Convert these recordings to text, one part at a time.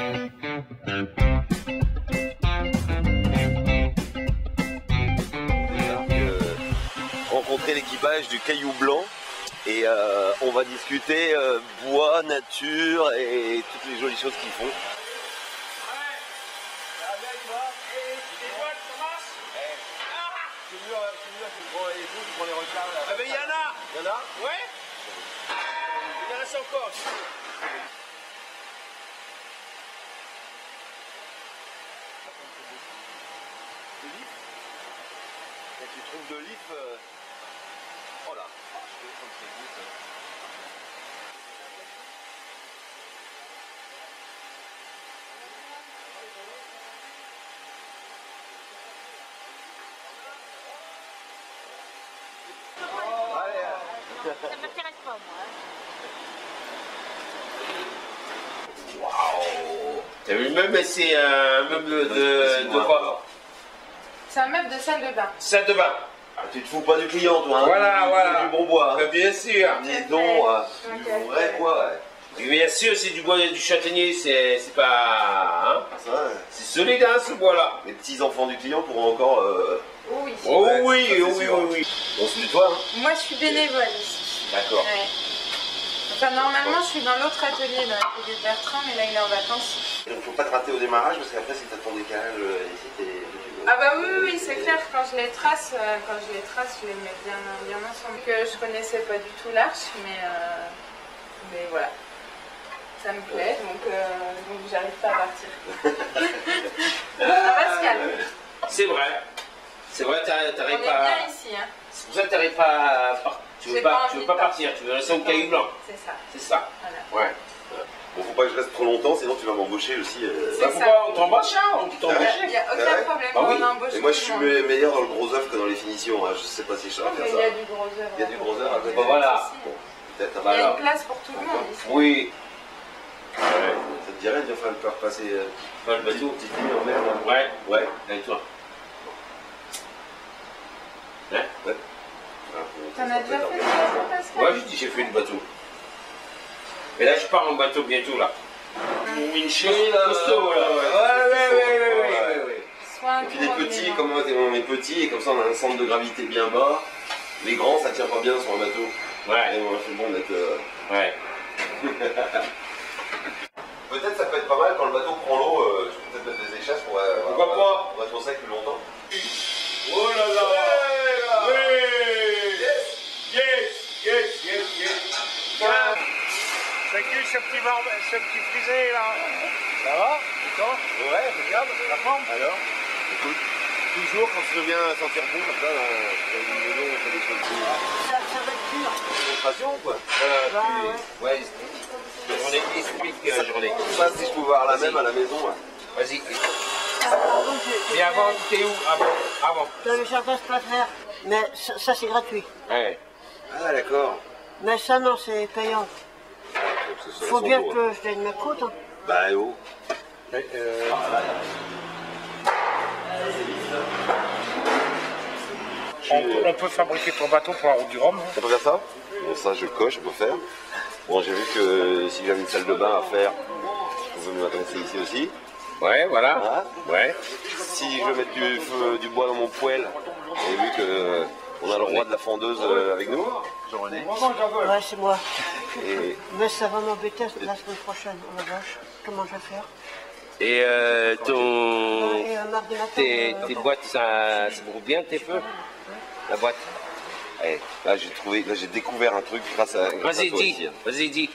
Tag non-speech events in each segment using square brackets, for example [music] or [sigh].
Euh, rencontrer l'équipage du Caillou Blanc et euh, on va discuter euh, bois, nature et toutes les jolies choses qu'ils font. Ah Il y en a. Ouais. Il y en a encore Trouves de l'if. euh, Oh là, Ah, je Ça m'intéresse pas, moi. T'as vu meuble C'est un meuble de, de quoi C'est un meuble de salle de bain. Salle de bain. Ah, tu te fous pas du client, toi. Hein Voilà, voilà. Du bon bois. Hein. bien sûr. Dis donc, hein, du vrai bois. Ouais. Bien sûr, c'est du bois du châtaignier, c'est c'est pas. Hein ouais. c'est solide, hein, ce bois-là. Les petits enfants du client pourront encore. euh, Oh oui. Oh Ouais, oui, ça, c'est oh oui, sûr. oui, oui. On se tutoie, hein Moi, je suis bénévole ici. D'accord. Ouais. Enfin, normalement, je suis dans l'autre atelier, dans l'atelier de Bertrand, mais là, il est en vacances. Donc faut pas te rater au démarrage parce qu'après si t'as ton décalage euh, ici t'es. Ah bah oui, oui, oui, c'est clair. Quand je les trace, euh, quand je les trace, je les mets bien, bien ensemble. Que je connaissais pas du tout l'arche, mais, euh, mais voilà. Ça me plaît, donc, euh, donc j'arrive pas à partir. [laughs] Ça va se calmer. C'est vrai. C'est vrai, t'arrives est pas. bien ici, hein. C'est pour ça que t'arrives pas à Tu veux pas, pas tu veux pas partir. tu veux rester au caillou blanc. C'est ça. C'est ça. Voilà. Ouais. Bon faut pas que je reste trop longtemps sinon tu vas m'embaucher aussi. euh. C'est Bah, ça. pourquoi on t'embauche, hein On peut Il t'embaucher. n'y a Ah aucun ouais problème, Bah oui. on embauche Et moi je suis me- meilleur dans le gros œuf que dans les finitions. Hein. Je sais pas si je Non, faire mais il y a ça. du gros œuf. Il y a du gros œuf, Il bah voilà. hein. Peut-être. hein. Il y a une place pour tout le monde ici. Oui. Ça te dirait de faire faire passer euh, Pas le bateau. petite nuit en mer là Ouais. Ouais. Avec toi. Hein? Ouais. Ah, T'en ça as déjà fait ça, Pascal? Ouais, je dis j'ai fait le bateau. Et là, je pars en bateau bientôt, là. Mon windshield costaud, là. Ouais, ouais, ouais, ouais, ouais, ouais. Et puis les petits, élan. comme moi, on est petits, et comme ça on a un centre de gravité bien bas. Les grands, ça tient pas bien sur un bateau. Ouais, Et on a fait bon d'être. euh, ouais. [laughs] Peut-être ça peut être pas mal quand le bateau prend l'eau, euh, je peux peut-être mettre des échasses pour. euh, Pourquoi pour- pas Pour être au sec plus longtemps. Oh là là Salut ce petit, bar... ce petit frisé là. Ça va Putain Ouais, regarde, la forme. Alors Écoute, toujours quand je viens sentir bon comme ça, dans, dans une maison, on fait des choses. Ça, ça va être dur. Concentration quoi. Bah, Ouais, euh, journée. Ça, si je pouvais avoir la même à la maison. ouais. Vas-y. Je- Et avant, tu étais où Avant Avant. dans le jardin pas faire. Mais ça, ça, c'est gratuit. Ouais. Ah d'accord. Mais ça non, c'est payant. Faut que bien que je donne ma côte. Hein. Bah oh. On, peut- on peut fabriquer ton bateau pour la route du Rhum. hein. On peut faire ça Bon, ça je coche, je peux faire. Bon, j'ai vu que si j'avais une salle de bain à faire, je pouvais m'adresser ici aussi. Ouais, voilà. Ah. Ouais. Si je veux mettre du, feu- du bois dans mon poêle, et vu que on a le roi de la fondeuse euh, avec nous, Jean-René, Ouais, c'est moi. et Mais ça va m'embêter la semaine prochaine. Oh la vache. Comment je vais faire Et euh, ton... Et euh, mardi matin. Tes, euh, tes boîtes, ça, ça brûle bien tes feux La boîte là j'ai trouvé, là j'ai découvert un truc grâce à, à Vas-y, dis. hein. Vas-y, dis.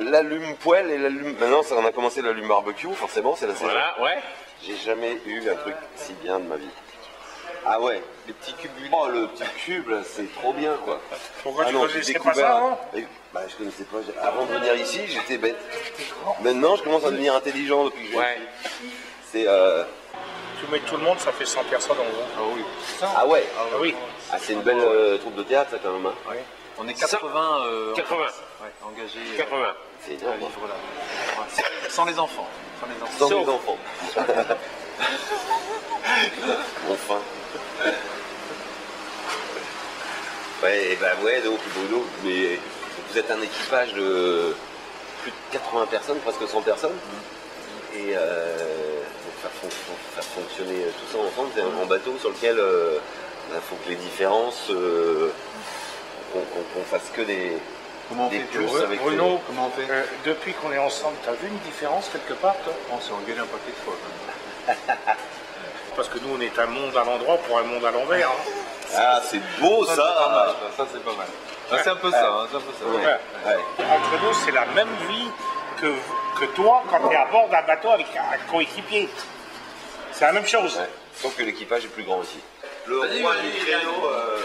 L'allume poêle et l'allume. Maintenant, ça, on a commencé l'allume barbecue, forcément, c'est la saison. Voilà, ouais. J'ai jamais eu un truc si bien de ma vie. Ah ouais, les petits cubes Oh, le petit cube, là, c'est trop bien, quoi. Pourquoi ah tu non, connaissais pas ça avant Et- bah, je connaissais pas. j'ai- Avant de venir ici, j'étais bête. Maintenant, je commence à devenir intelligent depuis que Ouais. C'est. Euh... Tu mets tout le monde, ça fait 100 personnes en gros. Ah oui. Ah ouais. Ah oui. Ah, c'est une belle euh, troupe de théâtre, ça, quand même. hein. On est 80, euh, 80. ouais, engagés euh, 80. C'est à énorme. hein. vivre là. Ouais, sans les enfants. Sans les enfants. Sans Sauf- les enfants. [laughs] enfin. Ouais, et bah ouais, donc Bruno, mais vous êtes un équipage de plus de 80 personnes, presque 100 personnes. et euh, faire, fon- faire fonctionner tout ça ensemble. C'est un grand bateau sur lequel il faut que les différences, euh, qu'on fasse que des, Comment on des fait plus avec Bruno, Comment on fait euh, depuis qu'on est ensemble, t'as vu une différence quelque part, toi? On s'est engueulé un paquet de fois. [laughs] Parce que nous, on est un monde à l'endroit pour un monde à l'envers. hein. Ah, c'est beau Ça, c'est pas mal. ça c'est pas mal. C'est un peu ça. hein, c'est un peu ça. Ouais, Ouais. ouais. Entre nous, c'est la même vie que, que toi quand tu es à bord d'un bateau avec un coéquipier. C'est la même chose. Ouais. Sauf que l'équipage est plus grand aussi. Le roi du créneau euh,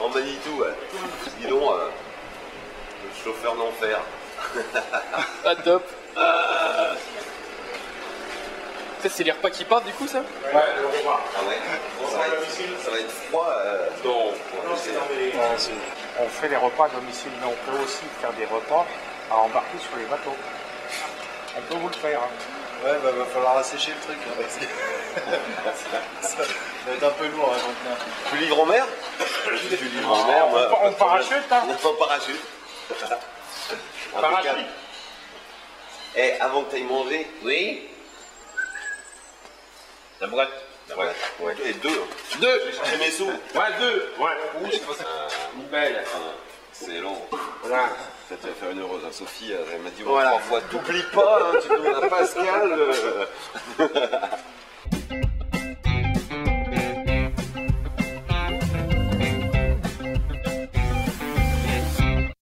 en Manitou, ouais. Dis donc, euh, le chauffeur d'enfer. Ah, top. [laughs] C'est les repas qui partent du coup, ça Ah ouais ça, va être, ça va être froid. euh, non, On fait les repas à domicile, mais on peut aussi faire des repas à embarquer sur les bateaux. On peut vous le faire. hein. Ouais, bah, va falloir assécher le truc. hein, parce que [laughs] ça va être un peu lourd contenir. Tu livres en mer Tu livres en mer, moi. on, on parachute, hein En parachute. Parachute. Impeccable. Eh, avant que tu ailles manger, Oui La boîte ouais, ouais. Et deux. Deux J'ai changé mes sous. Ouais, deux Ouais. Une belle. C'est long. Voilà. Ça te va faire une heureuse. hein. Sophie, elle m'a dit Voilà. trois fois, t'oublies pas, hein, tu demandes à Pascal. euh. [laughs]